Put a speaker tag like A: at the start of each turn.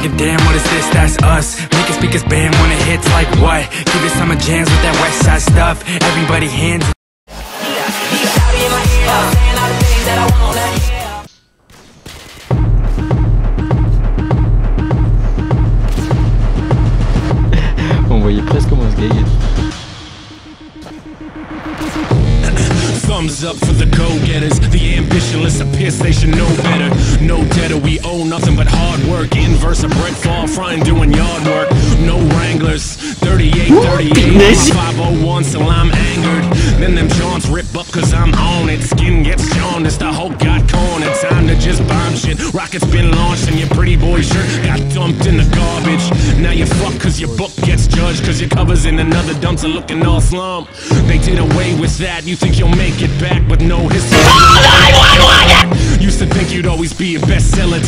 A: thinking, damn, what is this? That's us. Making speakers band when it hits like what? Give it summer jams with that west side stuff. Everybody hands.
B: On voyait presque comment se gaguer.
C: Thumbs up for the go-getters, the ambitionless appear they should know better. No debtor, we owe nothing but hard work. Inverse of Brett Fall, frying doing yard work. No wranglers, 38, 38, 501, so I'm angered. Then them jaunts rip up cause I'm on it. Skin gets jaundiced, the whole got cornered. Time to just bomb shit. Rockets been launched and your pretty boy shirt got dumped in the garbage. Now you fuck cause your book gets judged cause your cover's in another dumpster looking all slump. They did away with that, you think you'll make it back with no history. Always be a bestseller,